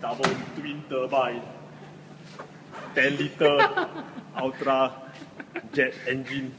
double twin turbine, 10 liter ultra jet engine.